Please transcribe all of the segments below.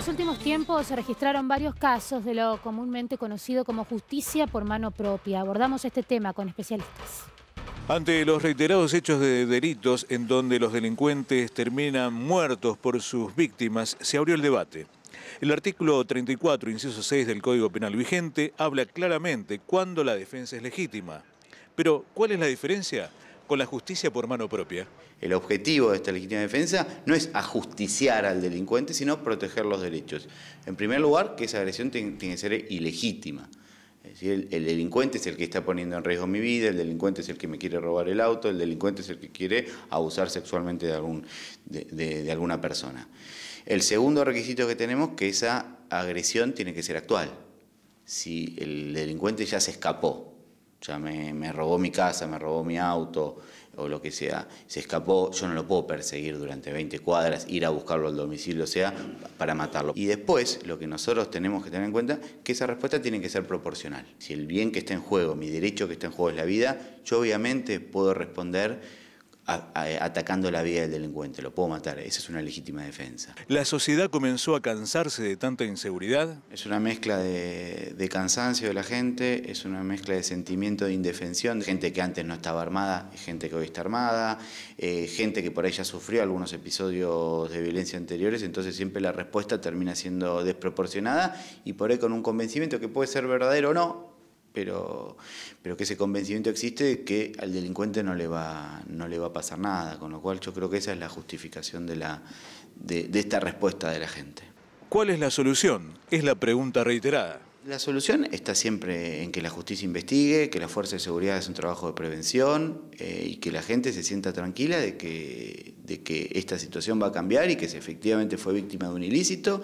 los últimos tiempos se registraron varios casos de lo comúnmente conocido como justicia por mano propia. Abordamos este tema con especialistas. Ante los reiterados hechos de delitos en donde los delincuentes terminan muertos por sus víctimas, se abrió el debate. El artículo 34, inciso 6 del Código Penal vigente habla claramente cuándo la defensa es legítima. Pero, ¿cuál es la diferencia? Con la justicia por mano propia. El objetivo de esta legítima defensa no es ajusticiar al delincuente, sino proteger los derechos. En primer lugar, que esa agresión tiene, que ser ilegítima. Es decir, el, delincuente es el que está poniendo en riesgo mi vida, el delincuente es el que me quiere robar el auto, el delincuente es el que quiere abusar sexualmente de, alguna persona. El segundo requisito que tenemos es que esa agresión tiene que ser actual. Si el delincuente ya se escapó, ya me, robó mi casa, me robó mi auto o lo que sea, se escapó, yo no lo puedo perseguir durante 20 cuadras, ir a buscarlo al domicilio, o sea, para matarlo. Y después, lo que nosotros tenemos que tener en cuenta, que esa respuesta tiene que ser proporcional. Si el bien que está en juego, mi derecho que está en juego es la vida, yo obviamente puedo responder atacando la vida del delincuente, lo puedo matar, esa es una legítima defensa. ¿La sociedad comenzó a cansarse de tanta inseguridad? Es una mezcla de, cansancio de la gente, es una mezcla de sentimiento de indefensión, gente que antes no estaba armada, gente que hoy está armada, eh, gente que por ahí ya sufrió algunos episodios de violencia anteriores, entonces siempre la respuesta termina siendo desproporcionada y por ahí con un convencimiento que puede ser verdadero o no, pero, pero que ese convencimiento existe que al delincuente no le, va, no le va a pasar nada, con lo cual yo creo que esa es la justificación de, la, de, de esta respuesta de la gente. ¿Cuál es la solución? Es la pregunta reiterada. La solución está siempre en que la justicia investigue, que la fuerza de seguridad es un trabajo de prevención eh, y que la gente se sienta tranquila de que, de que esta situación va a cambiar y que si efectivamente fue víctima de un ilícito,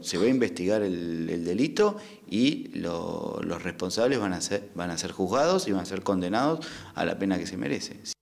se va a investigar el, delito y los responsables van a, ser, van a ser juzgados y van a ser condenados a la pena que se merece.